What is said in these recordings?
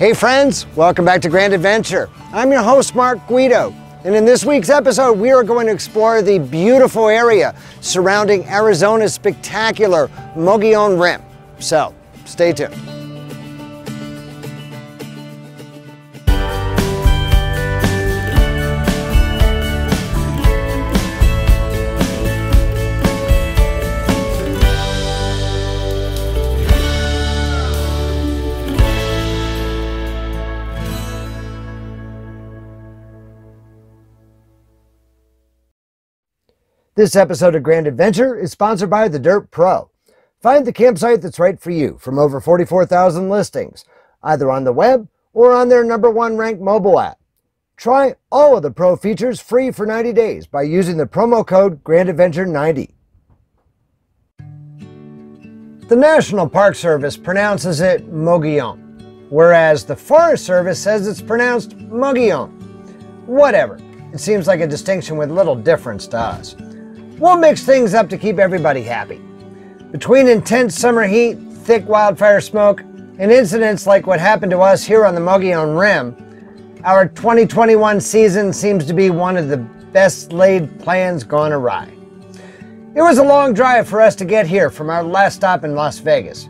Hey friends, welcome back to Grand Adventure. I'm your host, Marc Guido, and in this week's episode, we are going to explore the beautiful area surrounding Arizona's spectacular Mogollon Rim. So, stay tuned. This episode of Grand Adventure is sponsored by The Dyrt Pro. Find the campsite that's right for you from over 44,000 listings, either on the web or on their number one ranked mobile app. Try all of the Pro features free for 90 days by using the promo code GrandAdventure90. The National Park Service pronounces it Mogollon, whereas the Forest Service says it's pronounced Mogollon. Whatever, it seems like a distinction with little difference to us. We'll mix things up to keep everybody happy. Between intense summer heat, thick wildfire smoke, and incidents like what happened to us here on the Mogollon Rim, our 2021 season seems to be one of the best laid plans gone awry. It was a long drive for us to get here from our last stop in Las Vegas.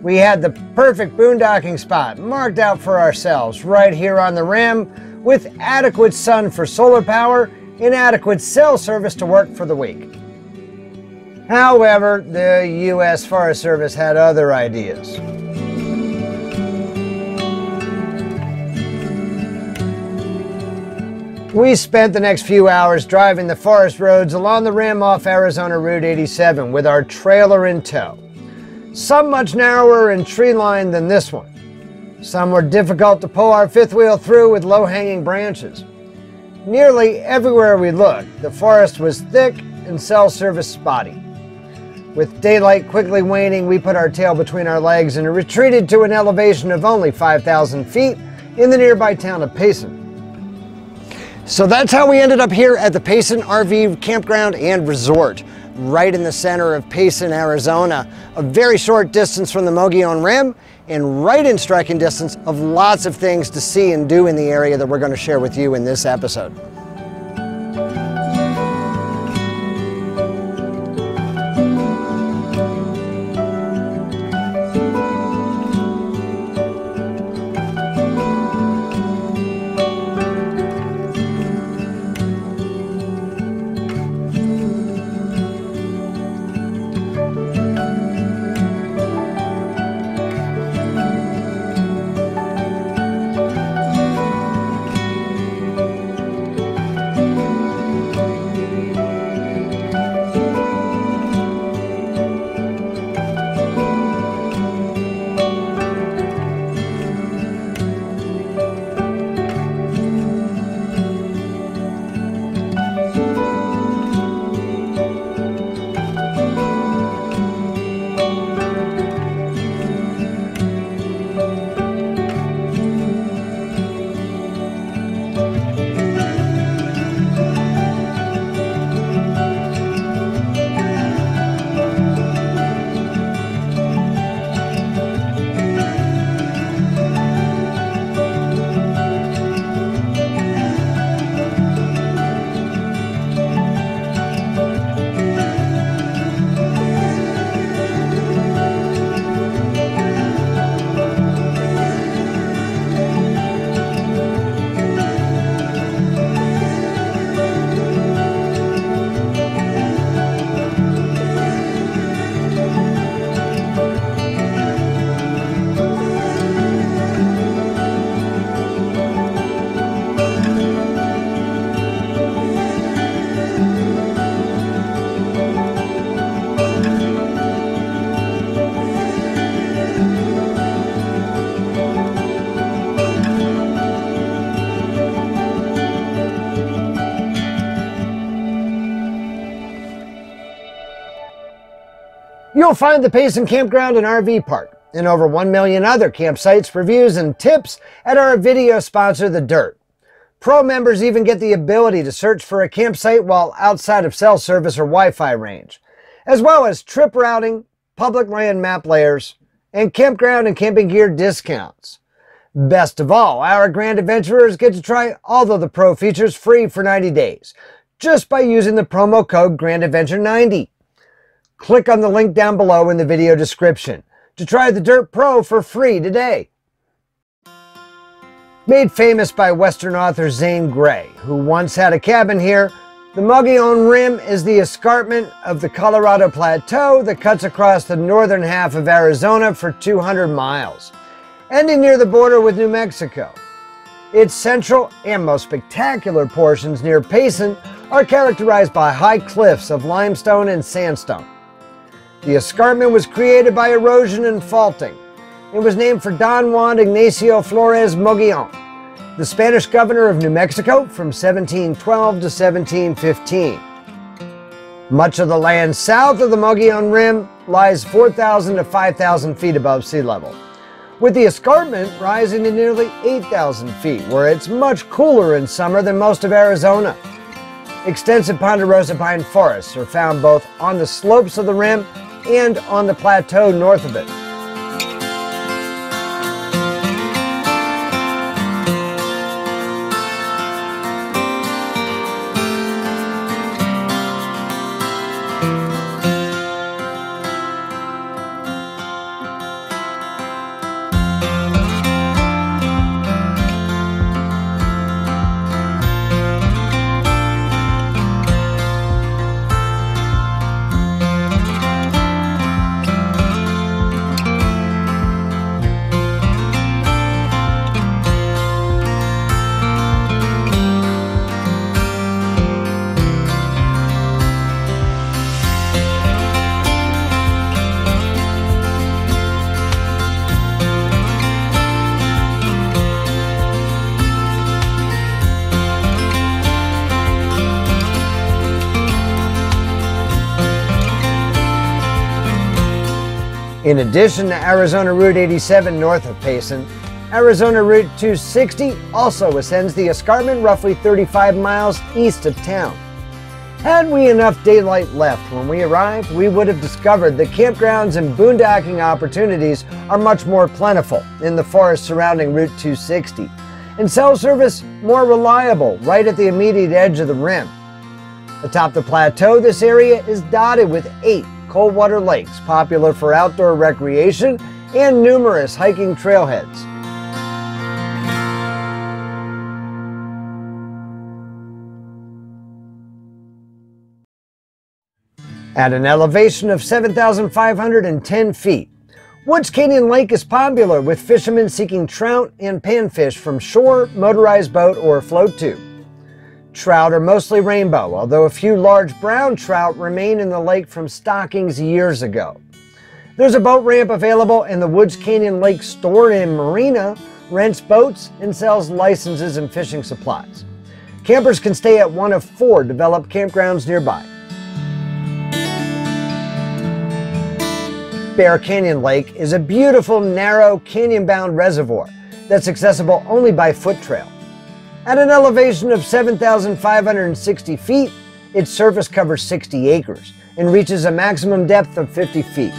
We had the perfect boondocking spot marked out for ourselves right here on the rim with adequate sun for solar power inadequate cell service to work for the week. However, the U.S. Forest Service had other ideas. We spent the next few hours driving the forest roads along the rim off Arizona Route 87 with our trailer in tow. Some much narrower and tree lined than this one. Some were difficult to pull our fifth wheel through with low hanging branches. Nearly everywhere we looked, the forest was thick and cell service spotty. With daylight quickly waning, we put our tail between our legs and retreated to an elevation of only 5,000 feet in the nearby town of Payson. So that's how we ended up here at the Payson RV Campground and Resort, right in the center of Payson, Arizona, a very short distance from the Mogollon Rim and right in striking distance of lots of things to see and do in the area that we're going to share with you in this episode. You'll find the Payson Campground and RV Park and over 1 million other campsites, reviews, and tips at our video sponsor, The Dyrt. Pro members even get the ability to search for a campsite while outside of cell service or Wi-Fi range, as well as trip routing, public land map layers, and campground and camping gear discounts. Best of all, our Grand Adventurers get to try all of the Pro features free for 90 days, just by using the promo code GrandAdventure90. Click on the link down below in the video description to try the Dyrt Pro for free today. Made famous by Western author Zane Grey, who once had a cabin here, the Mogollon Rim is the escarpment of the Colorado Plateau that cuts across the northern half of Arizona for 200 miles, ending near the border with New Mexico. Its central and most spectacular portions near Payson are characterized by high cliffs of limestone and sandstone. The escarpment was created by erosion and faulting. It was named for Don Juan Ignacio Flores Mogollon, the Spanish governor of New Mexico from 1712 to 1715. Much of the land south of the Mogollon Rim lies 4,000 to 5,000 feet above sea level, with the escarpment rising to nearly 8,000 feet, where it's much cooler in summer than most of Arizona. Extensive ponderosa pine forests are found both on the slopes of the rim and on the plateau north of it. In addition to Arizona Route 87 north of Payson, Arizona Route 260 also ascends the escarpment roughly 35 miles east of town. Had we enough daylight left when we arrived, we would have discovered that campgrounds and boondocking opportunities are much more plentiful in the forest surrounding Route 260, and cell service more reliable right at the immediate edge of the rim. Atop the plateau, this area is dotted with eight Coldwater Lakes, popular for outdoor recreation and numerous hiking trailheads. At an elevation of 7,510 feet, Woods Canyon Lake is popular with fishermen seeking trout and panfish from shore, motorized boat, or float tube. Trout are mostly rainbow, although a few large brown trout remain in the lake from stockings years ago. There's a boat ramp available and the Woods Canyon Lake Store and Marina rents boats and sells licenses and fishing supplies. Campers can stay at one of four developed campgrounds nearby. Bear Canyon Lake is a beautiful, narrow, canyon-bound reservoir that's accessible only by foot trail. At an elevation of 7,560 feet, its surface covers 60 acres and reaches a maximum depth of 50 feet.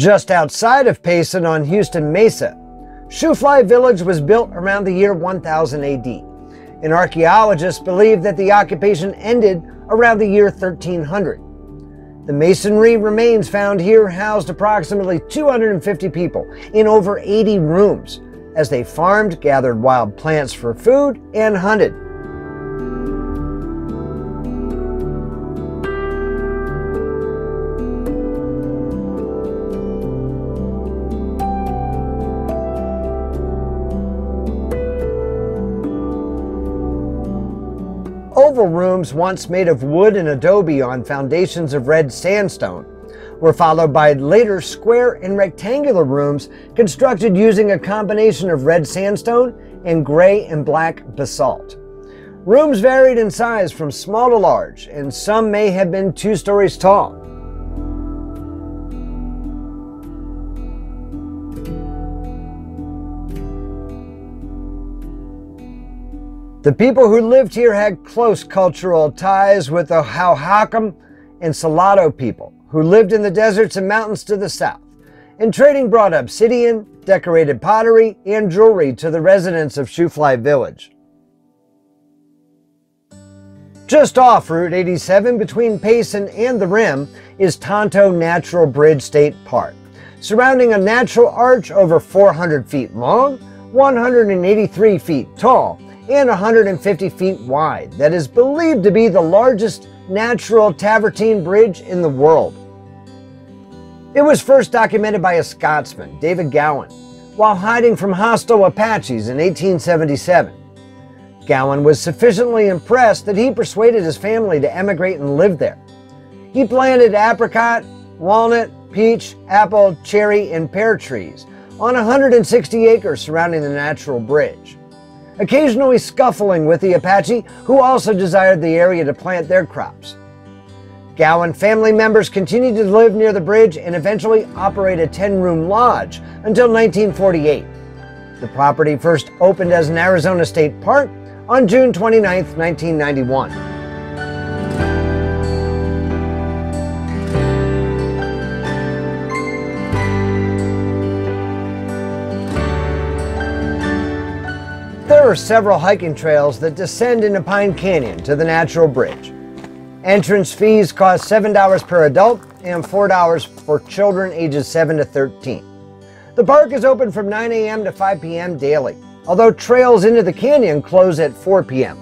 Just outside of Payson on Houston Mesa, Shoofly Village was built around the year 1000 AD, and archaeologists believe that the occupation ended around the year 1300. The masonry remains found here housed approximately 250 people in over 80 rooms as they farmed, gathered wild plants for food, and hunted. Rooms, once made of wood and adobe on foundations of red sandstone, were followed by later square and rectangular rooms constructed using a combination of red sandstone and gray and black basalt. Rooms varied in size from small to large, and some may have been two stories tall. The people who lived here had close cultural ties with the Hohokam and Salado people, who lived in the deserts and mountains to the south. And trading brought obsidian, decorated pottery, and jewelry to the residents of Shoofly Village. Just off Route 87 between Payson and the Rim is Tonto Natural Bridge State Park, surrounding a natural arch over 400 feet long, 183 feet tall, and 150 feet wide that is believed to be the largest natural travertine bridge in the world. It was first documented by a Scotsman, David Gowan, while hiding from hostile Apaches in 1877. Gowan was sufficiently impressed that he persuaded his family to emigrate and live there. He planted apricot, walnut, peach, apple, cherry, and pear trees on 160 acres surrounding the natural bridge occasionally scuffling with the Apache, who also desired the area to plant their crops. Gowan family members continued to live near the bridge and eventually operate a 10 room lodge until 1948. The property first opened as an Arizona State Park on June 29, 1991. Are several hiking trails that descend into Pine Canyon to the natural bridge. Entrance fees cost $7 per adult and $4 for children ages 7 to 13. The park is open from 9 a.m. to 5 p.m. daily, although trails into the canyon close at 4 p.m.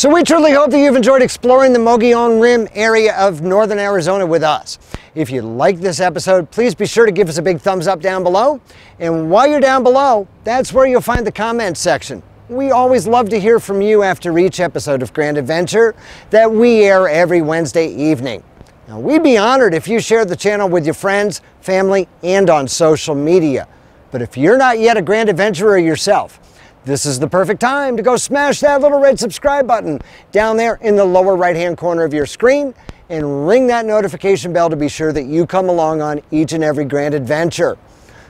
So we truly hope that you've enjoyed exploring the Mogollon Rim area of northern Arizona with us. If you like this episode, please be sure to give us a big thumbs up down below. And while you're down below, that's where you'll find the comments section. We always love to hear from you after each episode of Grand Adventure that we air every Wednesday evening. Now, we'd be honored if you shared the channel with your friends, family, and on social media. But if you're not yet a Grand Adventurer yourself, this is the perfect time to go smash that little red subscribe button down there in the lower right hand corner of your screen and ring that notification bell to be sure that you come along on each and every grand adventure.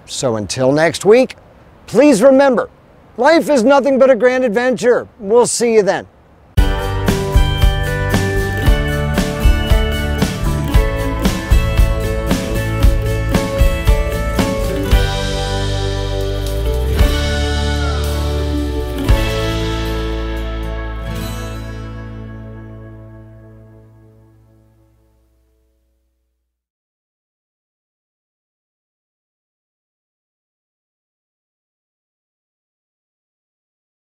So until next week, please remember, life is nothing but a grand adventure. We'll see you then.